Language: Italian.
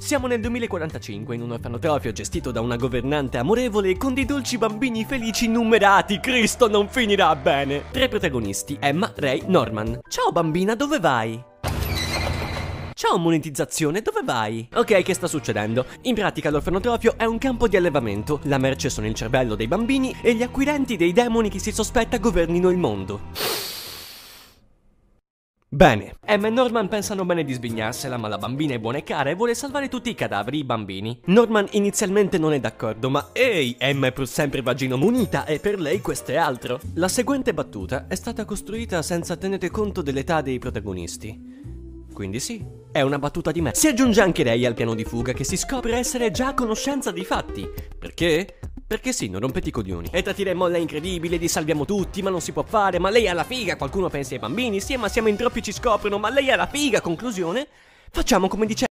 Siamo nel 2045 in un orfanotrofio gestito da una governante amorevole con dei dolci bambini felici innumerati. Cristo non finirà bene. Tre protagonisti, Emma, Ray, Norman. Ciao bambina, dove vai? Ciao monetizzazione, dove vai? Ok, che sta succedendo? In pratica l'orfanotrofio è un campo di allevamento, la merce sono il cervello dei bambini e gli acquirenti dei demoni che si sospetta governino il mondo. Bene, Emma e Norman pensano bene di sbignarsela, ma la bambina è buona e cara e vuole salvare tutti i cadaveri, i bambini. Norman inizialmente non è d'accordo, ma ehi, Emma è pur sempre vagino munita e per lei questo è altro. La seguente battuta è stata costruita senza tenere conto dell'età dei protagonisti. Quindi sì, è una battuta di me. Si aggiunge anche lei al piano di fuga che si scopre essere già a conoscenza dei fatti. Perché? Perché sì, non rompete i coglioni. E trattiremo lei incredibile, di salviamo tutti, ma non si può fare, ma lei è la figa, qualcuno pensa ai bambini, sì, ma siamo in troppi ci scoprono, ma lei è la figa, conclusione? Facciamo come dice